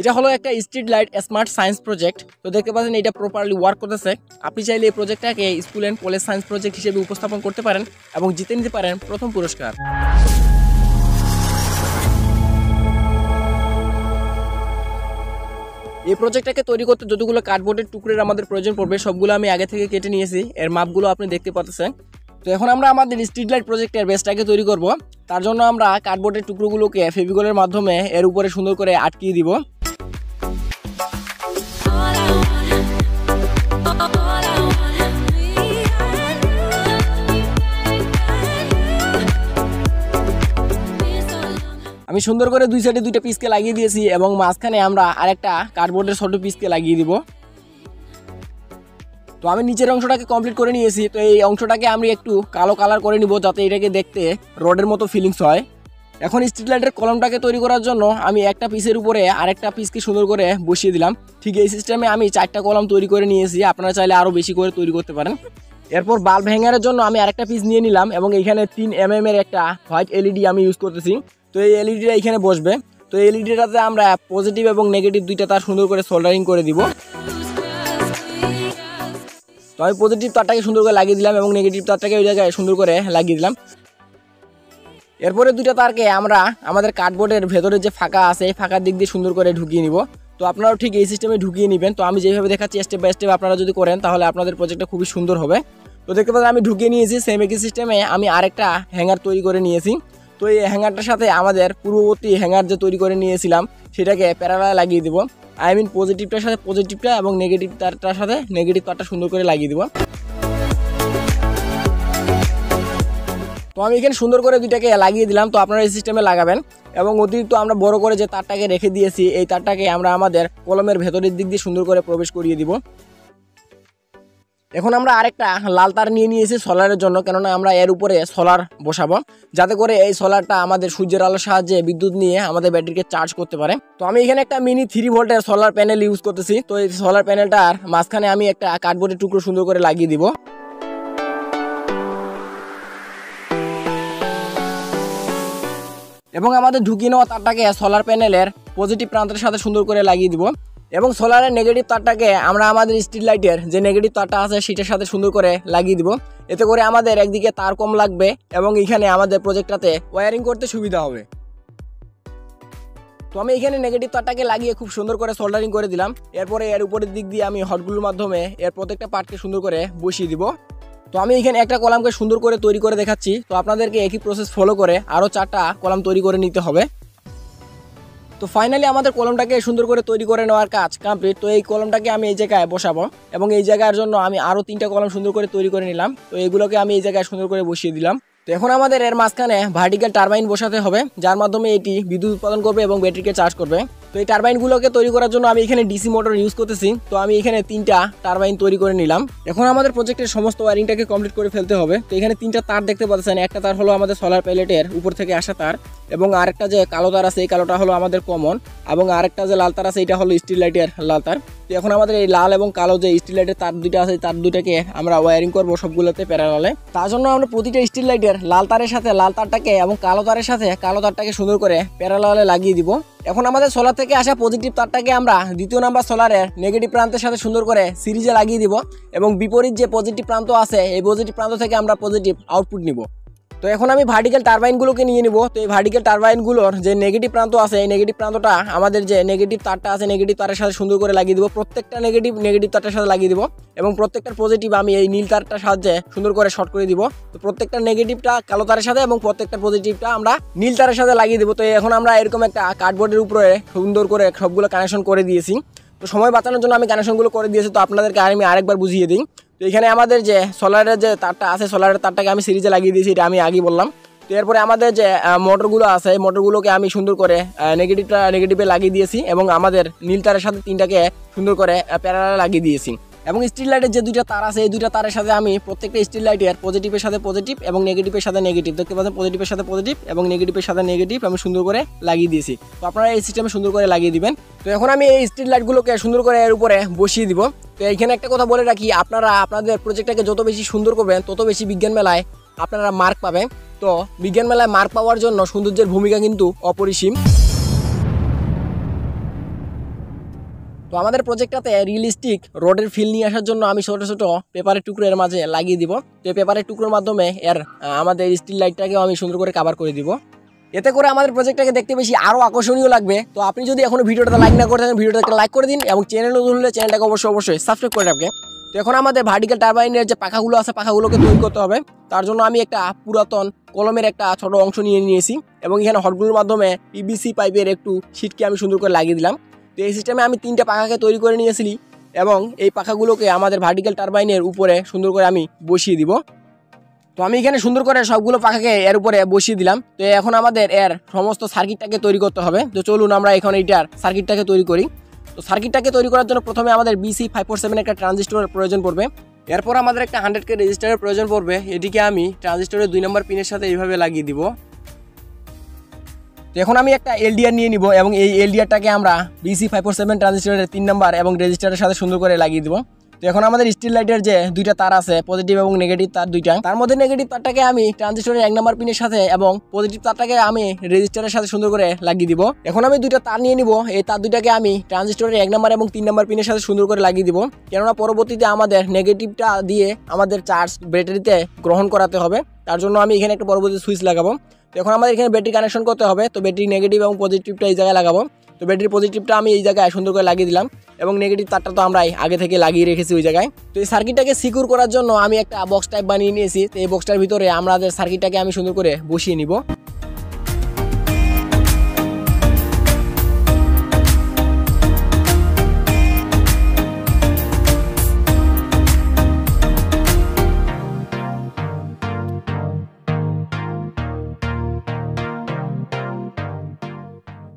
এটা হলো একটা street light smart science project. তো দেখতে পাচ্ছেন এটা প্রপারলি ওয়ার্ক করতেছে। আপনি চাইলে এই প্রজেক্টটাকে school and college science project হিসেবে উপস্থাপন করতে পারেন এবং জিতে নিতে পারেন প্রথম পুরস্কার। এই প্রজেক্টটাকে তৈরি করতে যতগুলো কার্ডবোর্ডের টুকরের আমাদের প্রয়োজন পড়বে, সবগুলো আমি আগে থেকে কেটে নিয়েছি। এর মাপগুলো আপনি দেখতে পাচ্ছেন। তো এখন আমরা আমাদের স্ট্রিট লাইট প্রজেক্টের বেসটাকে তৈরি করব। তার জন্য আমরা কার্ডবোর্ডের টুকরোগুলোকে ফেভিকলের মাধ্যমে এর উপরে সুন্দর করে আটকিয়ে দিব। আমি সুন্দর করে দুই সাইডে দুইটা পিসকে লাগিয়ে দিয়েছি এবং মাঝখানে আমরা আরেকটা কার্ডবোর্ডের ছোট পিসকে লাগিয়ে দিব। তো আমি নিচের অংশটাকে কমপ্লিট করে নিয়েছি। তো এই অংশটাকে আমি একটু কালো কালার করে নিব যাতে এটাকে দেখতে রডের মতো ফিলিংস হয়। এখন স্ট্রিট লাইটের কলমটাকে তৈরি করার জন্য আমি একটা পিসের উপরে আরেকটা পিসকে সুন্দর করে বসিয়ে দিলাম। ঠিক এই সিস্টেমে আমি চারটা কলম তৈরি করে নিয়েছি। আপনারা চাইলে আরও বেশি করে তৈরি করতে পারেন। এরপর বাল্ব হ্যাঙ্গারের জন্য আমি আরেকটা পিস নিয়ে নিলাম এবং এখানে তিন এম এম এর একটা হোয়াইট এলইডি আমি ইউজ করতেছি। তো এই এলইডিটা এখানে বসবে। তো এই এলইডিটাতে আমরা পজিটিভ এবং নেগেটিভ দুইটা তার সুন্দর করে সোল্ডারিং করে দিব। তো আমি পজিটিভ তারটাকে সুন্দর করে লাগিয়ে দিলাম এবং নেগেটিভ তারটাকে ওই জায়গায় সুন্দর করে লাগিয়ে দিলাম। এরপরে দুইটা তারকে আমরা আমাদের কার্ডবোর্ডের ভেতরে যে ফাঁকা আছে, এই ফাঁকার দিক দিয়ে সুন্দর করে ঢুকিয়ে নিব। তো আপনারাও ঠিক এই সিস্টেমে ঢুকিয়ে নেবেন। তো আমি যেভাবে দেখাচ্ছি স্টেপ বাই স্টেপ আপনারা যদি করেন, তাহলে আপনাদের প্রজেক্টটা খুবই সুন্দর হবে। তো দেখতে পাচ্ছেন, আমি ঢুকিয়ে নিয়েছি সেম একই সিস্টেমে আমি আরেকটা হ্যাঙ্গার তৈরি করে নিয়েছি। তো এই হ্যাঙ্গারটার সাথে আমাদের পূর্ববর্তী হ্যাঙ্গার যে তৈরি করে নিয়েছিলাম, সেটাকে প্যারালায় লাগিয়ে দিব। আই মিন পজিটিভটার সাথে পজিটিভটা এবং নেগেটিভ তারটার সাথে নেগেটিভ তারটা সুন্দর করে লাগিয়ে দিব। তো আমি এখানে সুন্দর করে দুইটাকে লাগিয়ে দিলাম, তো আপনারা এই সিস্টেমে লাগাবেন। এবং অতিরিক্ত আমরা বড় করে যে তারটাকে রেখে দিয়েছি, এই তারটাকে আমরা আমাদের কলমের ভেতরের দিক দিয়ে সুন্দর করে প্রবেশ করিয়ে দিব। এখন আমরা আরেকটা লাল তার নিয়ে নিয়েছি সোলারের জন্য, কেননা আমরা এর উপরে সোলার বসাবো। যাতে করে এই সোলারটা আমাদের সূর্যের আলোর সাহায্যে বিদ্যুৎ নিয়ে আমাদের ব্যাটারিকে চার্জ করতে পারে। তো আমি এখানে একটা মিনি থ্রি ভোল্টের সোলার প্যানেল ইউজ করতেছি। তো এই সোলার প্যানেলটার মাঝখানে আমি একটা কার্ডবোর্ডের টুকরো সুন্দর করে লাগিয়ে দিব। এবং আমাদের ঢুকিয়ে নেওয়া তারটাকে সোলার প্যানেলের পজিটিভ প্রান্তের সাথে সুন্দর করে লাগিয়ে দিব। এবং সোলারের নেগেটিভ তারটাকে আমরা আমাদের স্ট্রিট লাইটের যে নেগেটিভ তারটা আছে, সেটার সাথে সুন্দর করে লাগিয়ে দিব। এতে করে আমাদের একদিকে তার কম লাগবে এবং এখানে আমাদের প্রজেক্টটাতে ওয়ারিং করতে সুবিধা হবে। তো আমি এখানে নেগেটিভ তারটাকে লাগিয়ে খুব সুন্দর করে সোল্ডারিং করে দিলাম। এরপরে এর উপরের দিক দিয়ে আমি হটগুলোর মাধ্যমে এর প্রত্যেকটা পার্টকে সুন্দর করে বসিয়ে দিব। তো আমি এখানে একটা কলামকে সুন্দর করে তৈরি করে দেখাচ্ছি। তো আপনাদেরকে একই প্রসেস ফলো করে আরও চারটা কলাম তৈরি করে নিতে হবে। তো ফাইনালি আমাদের কলমটাকে সুন্দর করে তৈরি করে নেওয়ার কাজ কমপ্লিট তো এই কলমটাকে আমি এই জায়গায় বসাবো এবং এই জায়গার জন্য আমি আরও তিনটা কলম সুন্দর করে তৈরি করে নিলাম। তো এগুলোকে আমি এই জায়গায় সুন্দর করে বসিয়ে দিলাম। তো এখন আমাদের এর মাঝখানে ভার্টিক্যাল টারবাইন বসাতে হবে, যার মাধ্যমে এটি বিদ্যুৎ উৎপাদন করবে এবং ব্যাটারিকে চার্জ করবে। তো এই টারবাইনগুলোকে তৈরি করার জন্য আমি এখানে ডিসি মোটর ইউজ করতেছি। তো আমি এখানে তিনটা টারবাইন তৈরি করে নিলাম। এখন আমাদের প্রজেক্টের সমস্ত ওয়ারিংটাকে কমপ্লিট করে ফেলতে হবে। তো এখানে তিনটা তার দেখতে পাচ্ছেন। একটা তার হলো আমাদের সোলার প্যালেটের উপর থেকে আসা তার এবং আরেকটা যে কালো তার আছে, এই কালোটা হলো আমাদের কমন এবং আরেকটা যে লাল তার আছে এটা হলো স্টিল লাইটের লাল তার। তো এখন আমাদের এই লাল এবং কালো যে স্টিল লাইটের তার দুইটা আছে তার দুইটাকে আমরা ওয়ারিং করব সবগুলোতে প্যারালালে তার জন্য আমরা প্রতিটা স্টিল লাইটের লাল তারের সাথে লাল তারটাকে এবং কালো তারের সাথে কালো তারটাকে সুন্দর করে প্যারালালে লাগিয়ে দিব। এখন আমাদের সোলার থেকে আসা পজিটিভ তারটাকে আমরা দ্বিতীয় নাম্বার সোলারের নেগেটিভ প্রান্তের সাথে সুন্দর করে সিরিজে লাগিয়ে দিব এবং বিপরীত যে পজিটিভ প্রান্ত আছে, এই পজিটিভ প্রান্ত থেকে আমরা পজিটিভ আউটপুট নিব। তো এখন আমি ভার্টিক্যাল টারবাইনগুলোকে নিয়ে নিব। তো এই ভার্টিক্যাল টারবাইনগুলোর যে নেগেটিভ প্রান্ত আছে, এই নেগেটিভ প্রান্তটা আমাদের যে নেগেটিভ তারটা আছে নেগেটিভ তারের সাথে সুন্দর করে লাগিয়ে দিব। প্রত্যেকটা নেগেটিভ নেগেটিভ তারটার সাথে লাগিয়ে দিব এবং প্রত্যেকটার পজিটিভ আমি এই নীল তারটার সাহায্যে সুন্দর করে শর্ট করে দিব। তো প্রত্যেকটা নেগেটিভটা কালো তারের সাথে এবং প্রত্যেকটা পজিটিভটা আমরা নীল তারের সাথে লাগিয়ে দিব। তো এখন আমরা এরকম একটা কার্ডবোর্ডের উপরে সুন্দর করে সবগুলো কানেকশন করে দিয়েছি। তো সময় বাঁচানোর জন্য আমি কানেকশনগুলো করে দিয়েছি। তো আপনাদেরকে আমি আরেকবার বুঝিয়ে দিই। তো এখানে আমাদের যে সোলারের যে তারটা আছে, সোলারের তারটাকে আমি সিরিজে লাগিয়ে দিয়েছি, এটা আমি আগেই বললাম। তো এরপরে আমাদের যে মোটরগুলো আছে, এই মোটরগুলোকে আমি সুন্দর করে নেগেটিভটা নেগেটিভে লাগিয়ে দিয়েছি এবং আমাদের নীল তারের সাথে তিনটাকে সুন্দর করে প্যারালা লাগিয়ে দিয়েছি। এবং স্টিল লাইটের যে দুইটা তার আছে, এই দুইটা তারের সাথে আমি প্রত্যেকটা স্টিল লাইটের পজিটিভের সাথে পজিটিভ এবং নেগেটিভের সাথে নেগেটিভ দেখতে পাচ্ছেন পজিটিভের সাথে পজিটিভ এবং নেগেটিভের সাথে নেগেটিভ আমি সুন্দর করে লাগিয়ে দিয়েছি। তো আপনারা এই সিস্টেমে সুন্দর করে লাগিয়ে দিবেন। তো এখন আমি এই স্টিল লাইটগুলোকে সুন্দর করে এর উপরে বসিয়ে দিব। তো এইখানে একটা কথা বলে রাখি, আপনারা আপনাদের প্রজেক্টটাকে যত বেশি সুন্দর করবেন, তত বেশি বিজ্ঞান মেলায় আপনারা মার্ক পাবেন। তো বিজ্ঞান মেলায় মার্ক পাওয়ার জন্য সৌন্দর্যের ভূমিকা কিন্তু অপরিসীম। তো আমাদের প্রজেক্টটাতে রিয়েলিস্টিক রোডের ফিল নিয়ে আসার জন্য আমি ছোট ছোট পেপারের টুকরো এর মাঝে লাগিয়ে দিব। তো পেপারের টুকরোর মাধ্যমে এর আমাদের স্টিল লাইটটাকেও আমি সুন্দর করে কাভার করে দিব। এতে করে আমাদের প্রজেক্টটাকে দেখতে বেশি আরও আকর্ষণীয় লাগবে। তো আপনি যদি এখনও ভিডিওটা লাইক না করে থাকেন, ভিডিওটাকে লাইক করে দিন এবং চ্যানেল নতুন হলে চ্যানেলটাকে অবশ্যই অবশ্যই সাবস্ক্রাইব করে রাখবেন। তো এখন আমাদের ভার্টিক্যাল টারবাইনের যে পাখাগুলো আছে, পাখাগুলোকে তৈরি করতে হবে। তার জন্য আমি একটা পুরাতন কলমের একটা ছোট অংশ নিয়ে নিয়েছি এবং এখানে হটগুলোর মাধ্যমে পিবিসি পাইপের একটু সিটকে আমি সুন্দর করে লাগিয়ে দিলাম। তো এই সিস্টেমে আমি তিনটা পাখাকে তৈরি করে নিয়েছিলি এবং এই পাখাগুলোকে আমাদের ভার্টিক্যাল টারবাইনের উপরে সুন্দর করে আমি বসিয়ে দিব। তো আমি এখানে সুন্দর করে সবগুলো পাখাকে এর উপরে বসিয়ে দিলাম। তো এখন আমাদের এর সমস্ত সার্কিটটাকে তৈরি করতে হবে। তো চলুন আমরা এখন এইটার সার্কিটটাকে তৈরি করি। তো সার্কিটটাকে তৈরি করার জন্য প্রথমে আমাদের বিসি ফাইভ ফোর সেভেন একটা ট্রানজিস্টরের প্রয়োজন পড়বে। এরপর আমাদের একটা হান্ড্রেড কে রেজিস্টারের প্রয়োজন পড়বে। এটিকে আমি ট্রানজিস্টরের দুই নম্বর পিনের সাথে এইভাবে লাগিয়ে দিব। তো এখন আমি একটা এলডিআর নিয়ে নিব এবং এই এলডিআরটাকে আমরা বিসি ফাইভ ফোর সেভেন ট্রানজিস্টরের তিন নম্বর এবং রেজিস্টারের সাথে সুন্দর করে লাগিয়ে দিব। তো এখন আমাদের স্টিল লাইটের যে দুইটা তার আছে পজিটিভ এবং নেগেটিভ তার দুইটা, তার মধ্যে নেগেটিভ তারটাকে আমি ট্রানজিস্টরের এক নম্বর পিনের সাথে এবং পজিটিভ তারটাকে আমি রেজিস্টারের সাথে সুন্দর করে লাগিয়ে দিব। এখন আমি দুইটা তার নিয়ে নিব, এই তার দুইটাকে আমি ট্রানজিস্টরের এক নাম্বার এবং তিন নাম্বার পিনের সাথে সুন্দর করে লাগিয়ে দিব। কেননা পরবর্তীতে আমাদের নেগেটিভটা দিয়ে আমাদের চার্জ ব্যাটারিতে গ্রহণ করাতে হবে। তার জন্য আমি এখানে একটা পরবর্তী সুইচ লাগাবো। তো এখন আমাদের এখানে ব্যাটারি কানেকশন করতে হবে, তো ব্যাটারি নেগেটিভ এবং পজিটিভটা এই জায়গায় লাগাবো। তো ব্যাটারি পজিটিভটা আমি এই জায়গায় সুন্দর করে লাগিয়ে দিলাম এবং নেগেটিভ তারটা তো আমরা আগে থেকে লাগিয়ে রেখেছি ওই জায়গায়। তো এই সার্কিটটাকে সিকিউর করার জন্য আমি একটা বক্স টাইপ বানিয়ে নিয়েছি। তো এই বক্সটার ভিতরে আমাদের সার্কিটটাকে আমি সুন্দর করে বসিয়ে নিব।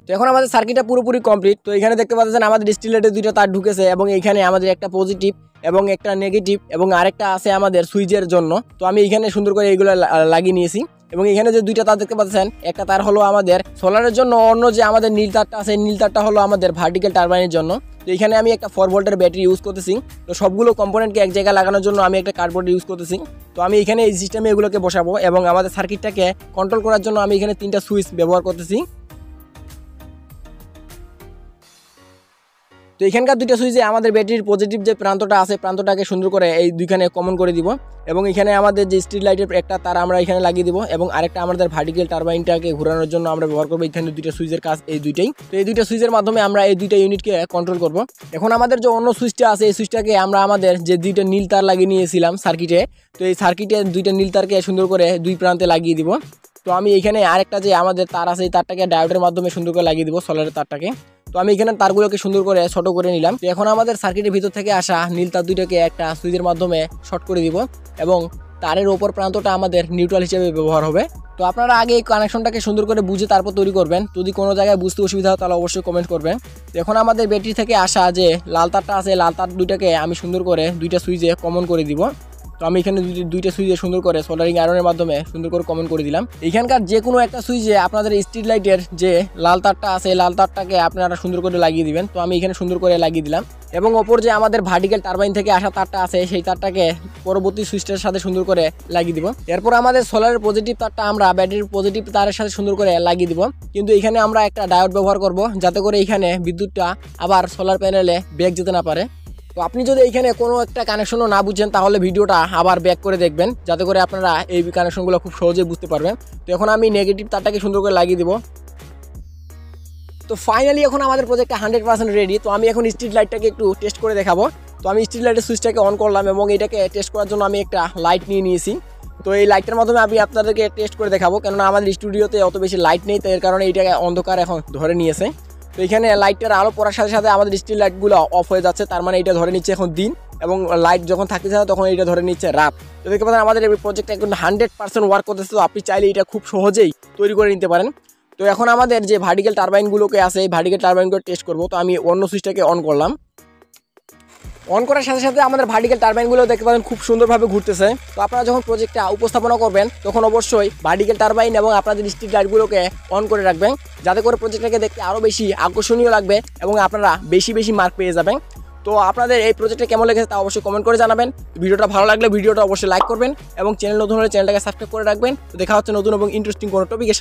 তো এখন আমাদের সার্কিটটা পুরোপুরি কমপ্লিট তো এখানে দেখতে পাচ্ছেন আমাদের স্টিলেটের দুইটা তার ঢুকেছে এবং এখানে আমাদের একটা পজিটিভ এবং একটা নেগেটিভ এবং আরেকটা আছে আমাদের সুইচের জন্য। তো আমি এখানে সুন্দর করে এইগুলো লাগিয়ে নিয়েছি। এবং এখানে যে দুইটা তার দেখতে পাচ্ছেন, একটা তার হলো আমাদের সোলারের জন্য, অন্য যে আমাদের নীল তারটা আছে, নীল তারটা হলো আমাদের ভার্টিক্যাল টারবাইনের জন্য। তো এখানে আমি একটা ফোর ভোল্টের ব্যাটারি ইউজ করতেছি। তো সবগুলো কম্পোনেন্টকে এক জায়গায় লাগানোর জন্য আমি একটা কার্ডবোর্ড ইউজ করতেছি। তো আমি এখানে এই সিস্টেমে এগুলোকে বসাবো এবং আমাদের সার্কিটটাকে কন্ট্রোল করার জন্য আমি এখানে তিনটা সুইচ ব্যবহার করতেছি। তো এখানকার দুইটা সুইচে আমাদের ব্যাটারির পজিটিভ যে প্রান্তটা আছে, প্রান্তটাকে সুন্দর করে এই দুইখানে কমন করে দিব। এবং এখানে আমাদের যে স্ট্রিট লাইটের একটা তার আমরা এখানে লাগিয়ে দিব এবং আরেকটা আমাদের ভার্টিক্যাল টারবাইনটাকে ঘোরানোর জন্য আমরা ব্যবহার করব এখানে দুইটা সুইচের কাজ, এই দুইটাই। তো এই দুইটা সুইচের মাধ্যমে আমরা এই দুইটা ইউনিটকে কন্ট্রোল করব। এখন আমাদের যে অন্য সুইচটা আছে, এই সুইচটাকে আমরা আমাদের যে দুইটা নীল তার লাগিয়ে নিয়েছিলাম সার্কিটে তো এই সার্কিটে দুইটা নীল তারকে সুন্দর করে দুই প্রান্তে লাগিয়ে দিব। তো আমি এখানে আরেকটা যে আমাদের তার আছে, এই তারটাকে ডায়োডের মাধ্যমে সুন্দর করে লাগিয়ে দিব সোলারের তারটাকে। তো আমি এখানে তারগুলোকে সুন্দর করে ছোট করে নিলাম। তো এখন আমাদের সার্কিটের ভিতর থেকে আসা নীল তার দুইটাকে একটা সুইচের মাধ্যমে শর্ট করে দিব এবং তারের ওপর প্রান্তটা আমাদের নিউট্রাল হিসেবে ব্যবহার হবে। তো আপনারা আগে এই কানেকশনটাকে সুন্দর করে বুঝে তারপর তৈরি করবেন। যদি কোনো জায়গায় বুঝতে অসুবিধা হয় তাহলে অবশ্যই কমেন্ট করবেন। এখন আমাদের ব্যাটারি থেকে আসা যে লাল তারটা আছে, লাল তার দুইটাকে আমি সুন্দর করে দুইটা সুইচে কমন করে দিব। তো আমি এখানে দুই- দুইটা সুইচে সুন্দর করে সোল্ডারিং আয়রনের মাধ্যমে সুন্দর করে কমেন্ট করে দিলাম। এখানকার যে কোনো একটা সুইচে আপনাদের স্ট্রিট লাইটের যে লাল তারটা আছে লাল তারটাকে আপনারা সুন্দর করে লাগিয়ে দিবেন। তো আমি এখানে সুন্দর করে লাগিয়ে দিলাম। এবং ওপর যে আমাদের ভার্টিক্যাল টারবাইন থেকে আসা তারটা আছে, সেই তারটাকে পরবর্তী সুইচটার সাথে সুন্দর করে লাগিয়ে দিব। এরপর আমাদের সোলারের পজিটিভ তারটা আমরা ব্যাটারির পজিটিভ তারের সাথে সুন্দর করে লাগিয়ে দিব। কিন্তু এখানে আমরা একটা ডায়োড ব্যবহার করব, যাতে করে এখানে বিদ্যুৎটা আবার সোলার প্যানেলে ব্যাগ যেতে না পারে। তো আপনি যদি এইখানে কোনো একটা কানেকশনও না বুঝেন, তাহলে ভিডিওটা আবার ব্যাক করে দেখবেন, যাতে করে আপনারা এই কানেকশনগুলো খুব সহজে বুঝতে পারবেন। তো এখন আমি নেগেটিভ তারটাকে সুন্দর করে লাগিয়ে দিব। তো ফাইনালি এখন আমাদের প্রজেক্টটা হান্ড্রেড পার্সেন্ট রেডি তো আমি এখন স্ট্রিট লাইটটাকে একটু টেস্ট করে দেখাবো। তো আমি স্ট্রিট লাইটের সুইচটাকে অন করলাম এবং এটাকে টেস্ট করার জন্য আমি একটা লাইট নিয়ে নিয়েছি। তো এই লাইটটার মাধ্যমে আমি আপনাদেরকে টেস্ট করে দেখাবো, কেননা আমাদের স্টুডিওতে অত বেশি লাইট নেই, তো এর কারণে এইটাকে অন্ধকার এখন ধরে নিয়েছে। তো এখানে লাইটটার আলো পড়ার সাথে সাথে আমাদের স্ট্রিট লাইটগুলো অফ হয়ে যাচ্ছে, তার মানে এটা ধরে নিচ্ছে এখন দিন এবং লাইট যখন থাকতেছে না তখন এটা ধরে নিচ্ছে রাত। তো দেখতে পাচ্ছেন আমাদের এই প্রজেক্ট এখন হান্ড্রেড পার্সেন্ট ওয়ার্ক করতেছে, তো আপনি চাইলে এটা খুব সহজেই তৈরি করে নিতে পারেন। তো এখন আমাদের যে ভার্টিক্যাল টারবাইনগুলোকে আছে, এই ভার্টিক্যাল টারবাইনগুলো টেস্ট করব, তো আমি অন্য সুইচটাকে অন করলাম। অন করার সাথে সাথে আমাদের ভার্টিক্যাল টারবাইনগুলো দেখতে পাবেন, খুব সুন্দরভাবে ঘুরতেছে। তো আপনারা যখন প্রজেক্টটা উপস্থাপনা করবেন, তখন অবশ্যই ভার্টিক্যাল টারবাইন এবং আপনাদের স্ট্রিট লাইটগুলোকে অন করে রাখবেন। যাতে করে প্রজেক্টটাকে দেখতে আরও বেশি আকর্ষণীয় লাগবে এবং আপনারা বেশি বেশি মার্ক পেয়ে যাবেন। তো আপনাদের এই প্রজেক্টটা কেমন লেগেছে তা অবশ্যই কমেন্ট করে জানাবেন। ভিডিওটা ভালো লাগলে ভিডিওটা অবশ্যই লাইক করবেন এবং চ্যানেল নতুন হলে চ্যানেলটাকে সাবস্ক্রাইব করে রাখবেন। দেখা হচ্ছে নতুন এবং ইন্টারেস্টিং কোনো টপিকের